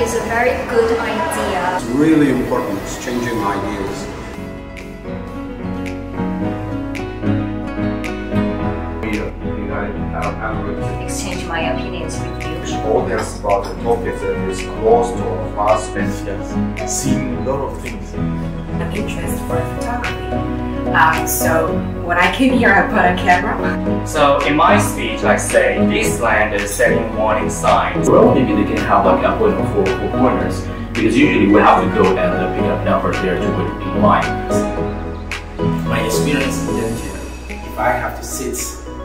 is a very good idea. It's really important, exchanging ideas. Exchange my opinions with you. audience about the topic that is close to our hearts. Yes, seen a lot of things. An interest for photography. Um, so when I came here, I bought a camera. So in my speech, I say this land is setting warning signs. Well, maybe they can have like appointment for, for foreigners because usually we have to go and uh, pick up numbers there to put in line. My experience in Zhanjiang, if I have to sit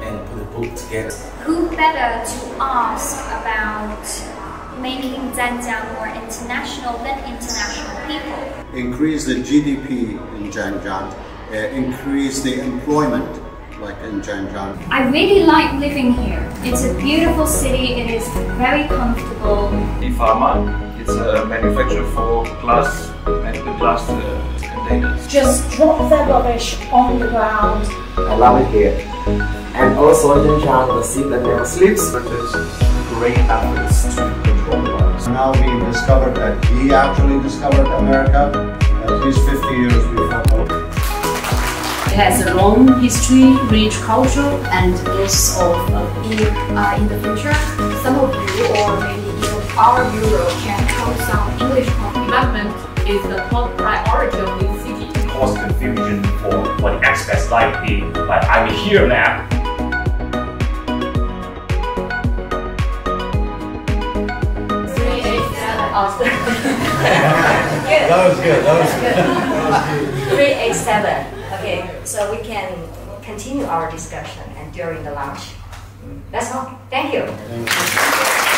and put a book together, Who better to ask about making Zhanjiang more international than international people? Increase the GDP in Zhanjiang, uh, increase the employment like in Zhanjiang. I really like living here. It's a beautiful city. It is very comfortable. The Pharma, it's a manufacturer for glass and glass uh, containers. just drop their rubbish on the ground. I love it here. And also in Zhanjiang, the sea that never sleeps. But there's great efforts to control the virus. Now being discovered that he actually discovered America at least 50 years before. It has a long history, rich culture, and lots of If uh, in the future, some of you or maybe even our bureau can hold some English development is the top priority of this city. Cause confusion for what the expats like me, but I'm here now. that was good. That was good. 387. Okay, so we can continue our discussion and during the lunch. That's all. Thank you. Thank you.